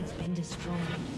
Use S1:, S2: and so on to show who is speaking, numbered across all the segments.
S1: has been destroyed.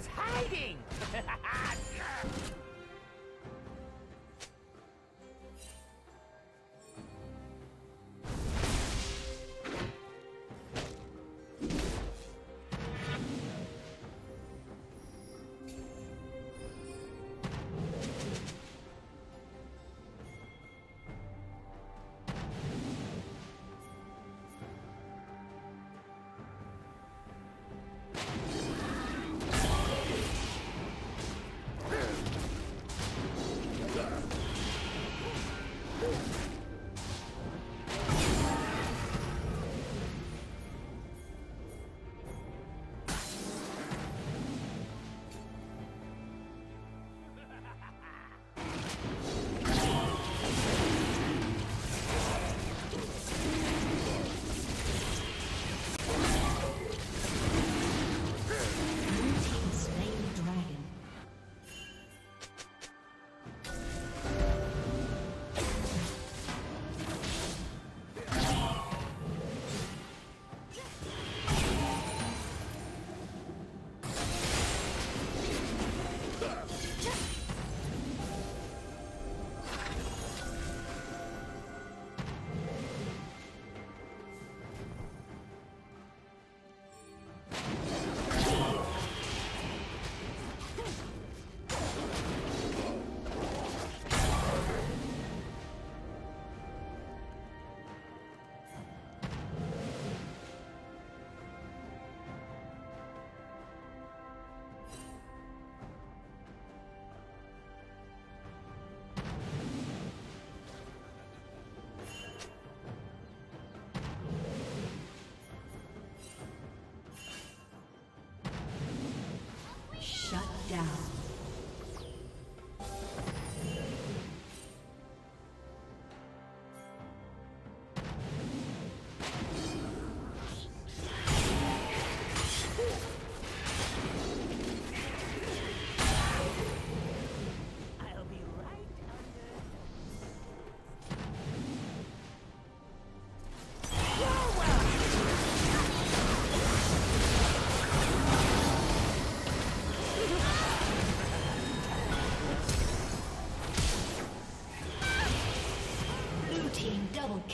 S2: Was hiding!
S1: Shut down.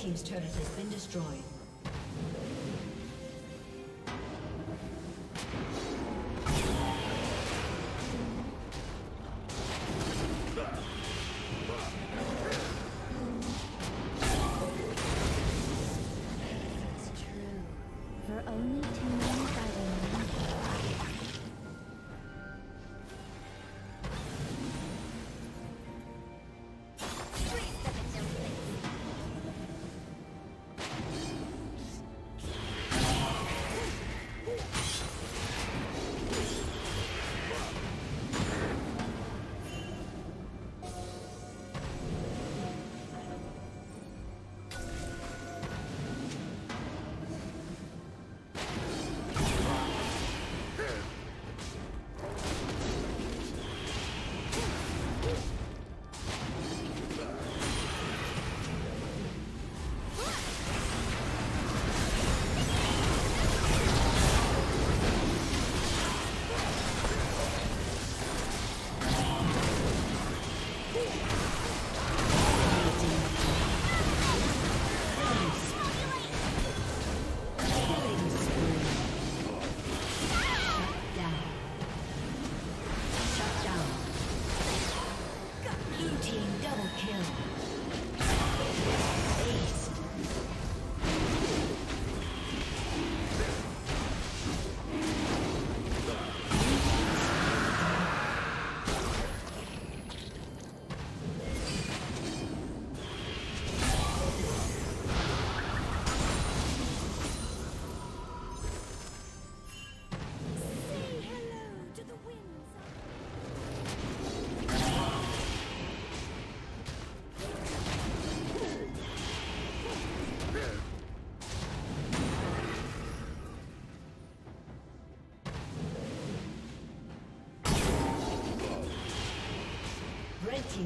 S1: team's turret has been destroyed.
S3: It's true. For only 10